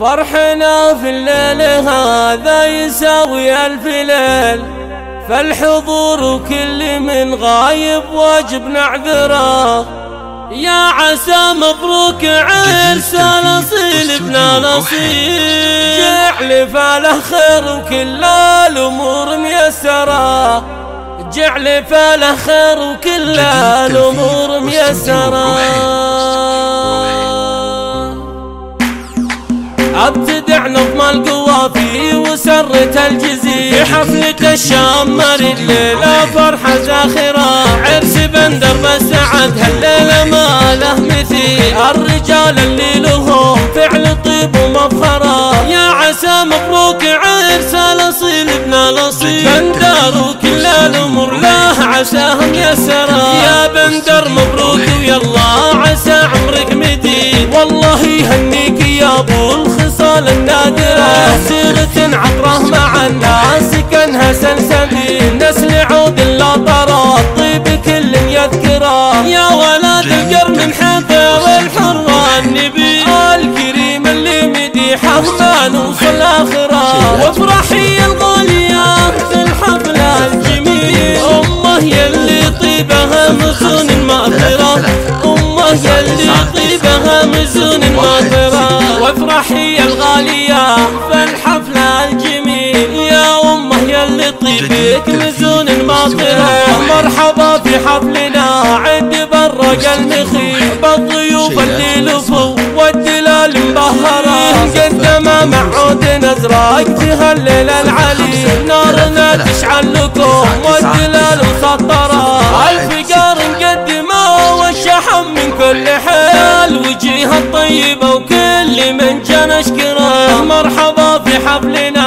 فرحنا في الليل هذا يساوي ألف ليل. فالحضور وكل من غايب واجب نعذره. يا عسى مبروك عرس الاصيل ابن الاصيل جعل فاله خير وكل الأمور ميسرة. جعل فاله خير وكل الأمور ميسرة. القوافي وسرة الجزير في حفلة الشامر الليلة فرحة زاخرة عرس بندر بالسعد هالليلة ما له مثيل. الرجال اللي لهم فعل طيب ومفخرة. يا عسى مبروك عرس الأصيل ابن الأصيل. بندر وكل الأمور له عساهم يسرى يا بندر مبروك ويلا عسى عمرك مديد. والله يهنيك يا أبو الخصال النادرة. سيرة عطرة سلسبيل نسل عود لا طرى طيب كل يذكره. يا ولد القرن من حضر الحر النبي الكريم اللي مديحه ما نوصل آخره. وافرحي الغالية في الحفلة الجميل. امه يلي طيبها مزون المأثرة امه يلي طيبها مزون المأثرة وافرحي الغالية في الحفلة طيبك مزون الماطرة مرحبا في حفلنا عند برق المخيل بالضيوف اللي لفوا والدلال مبهرة. مقدمة مع عود ازرق هالليلة العلي نارنا تشعل لكم. والدلال مسطرة. الفقار مقدمة والشحم من كل حال. وجيها الطيبة وكل من جانا اشكره مرحبا في حفلنا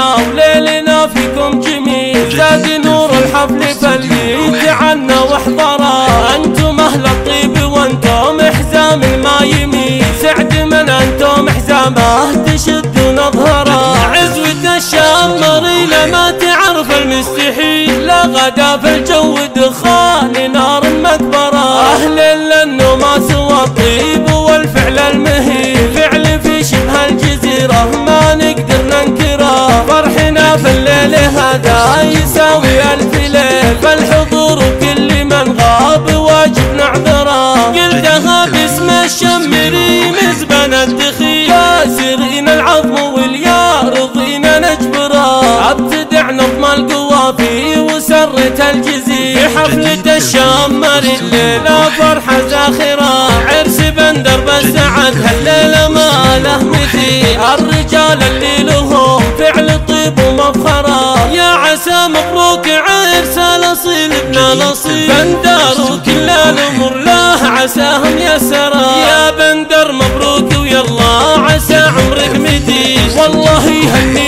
واحضره أنتم أهل الطيب وأنتم حزام المايمين سعد من أنتم حزامه تشد نظهره عزوة الشامر لما تعرف المستحيل لا غدا في الجو دخان نار مكبره أهل لأنه ما سوى الطيب والفعل المهين فعل في شبه الجزيرة ما نقدر ننكره. فرحنا في الليل هذا يساوي ابتدع نظم القوافي وسرة الجزيل في حفلة الشامر الليلة فرحة زاخرة عرس بندر بالسعد هالليلة ما له مثيل الرجال اللي لهم فعل طيب ومفخرة. يا عسى مبروك عرس الأصيل ابن الأصيل. بندر وكل الأمور له عساهم يسرى يا بندر مبروك ويلا عسى عمرك مديد والله ابو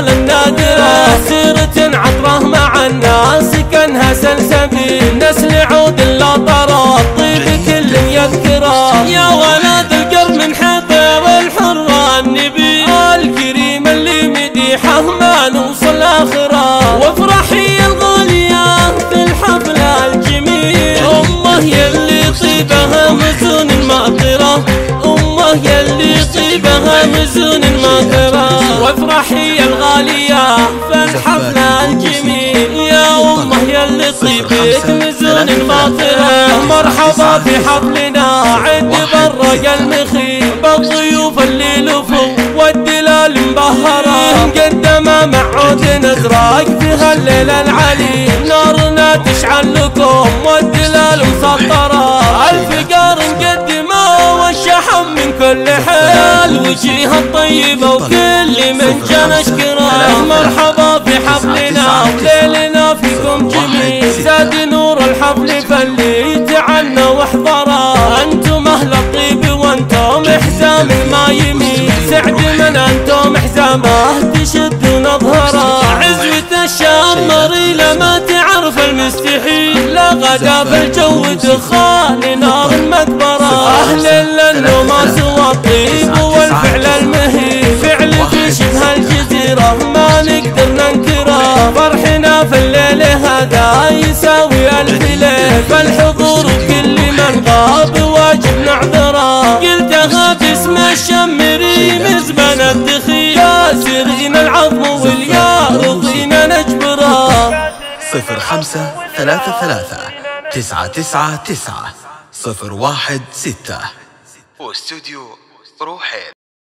الخصال النادرة سيرة عطرة مع الناس كانها سلسبيل نسل عود لا طرى طيب كل يذكره. يا ولد القرن من حضر الحر النبي. الكريم اللي مديحه ما نوصل آخره. وافرحي الغالية في الحفلة الجميل. أمه يلي طيبها مزون الماطرة. أمه يلي طيبها مزون الماطرة. وافرحي الغالية في الحفلة الجميل يا امه يلي طيبك مزون الماطرة مرحبا في حفلنا عند برق المخيل بالضيوف اللي لفوا والدلال مبهرة مقدمة مع عود ازرق في هالليلة العلي نارنا تشعل لكم والدلال مسطرة الفقار مقدمة والشحم من كل حال. وجيها الطيبة وكل جانا اشكره مرحبا في حفلنا. وليلنا فيكم جميل. زاد نور الحفل فاللي تعنا واحضره أنتم أهل الطيب وأنتم حزام المايمين سعد من أنتم حزامه تشد نظهره عزوة الشامر لما تعرف المستحيل. لا غدا في الجو دخان نار مكبره أهل لأنه ما سوى الطيب والفعل المهين يساوي ألف ليل فالحضور كل من غاب واجب نعذره قلتها باسم الشمري كاسرين العظم واليا رضينا نجبرة. صفر خمسة ثلاثة ثلاثة تسعة تسعة تسعة صفر واحد ستة. واستوديو روحين